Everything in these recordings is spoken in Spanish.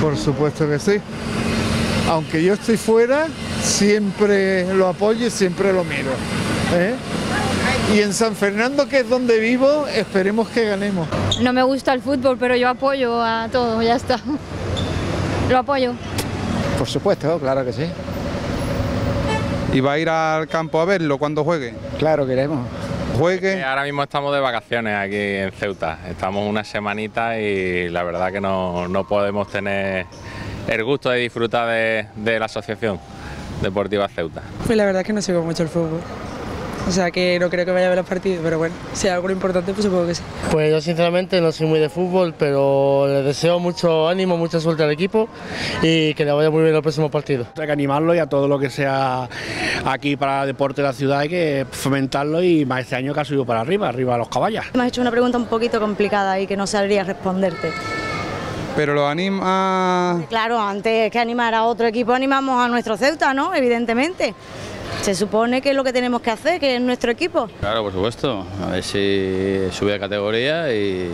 Por supuesto que sí. Aunque yo estoy fuera, siempre lo apoyo y siempre lo miro. ¿eh? Y en San Fernando, que es donde vivo, esperemos que ganemos. No me gusta el fútbol, pero yo apoyo a todo, ya está. Lo apoyo. Por supuesto, claro que sí. ¿Y va a ir al campo a verlo cuando juegue? Claro, queremos. Juegue. Ahora mismo estamos de vacaciones aquí en Ceuta. Estamos una semanita y la verdad que no, no podemos tener el gusto de disfrutar de, de la Asociación Deportiva Ceuta. Pues la verdad es que no sigo mucho el fútbol. O sea que no creo que vaya a ver los partidos, pero bueno, si hay algo importante, pues supongo que sí. Pues yo sinceramente no soy muy de fútbol, pero le deseo mucho ánimo, mucha suerte al equipo y que le vaya muy bien los próximos partidos. Hay que animarlo y a todo lo que sea aquí para deporte de la ciudad hay que fomentarlo y más este año que ha subido para arriba, arriba a los caballos. Me has hecho una pregunta un poquito complicada y que no sabría responderte. Pero lo anima... Claro, antes que animar a otro equipo animamos a nuestro Ceuta, ¿no? Evidentemente. Se supone que es lo que tenemos que hacer, que es nuestro equipo. Claro, por supuesto. A ver si sube de categoría y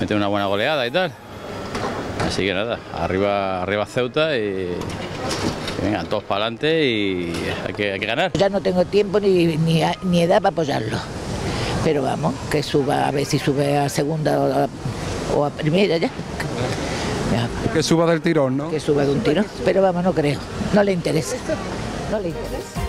mete una buena goleada y tal. Así que nada, arriba, arriba Ceuta y, y venga, todos para adelante y hay que, hay que ganar. Ya no tengo tiempo ni, ni, ni edad para apoyarlo. Pero vamos, que suba, a ver si sube a segunda o a, o a primera ya. Ya, Que suba del tirón, ¿no? Que suba de un tiro. Pero vamos, no creo. No le interesa. No le interesa.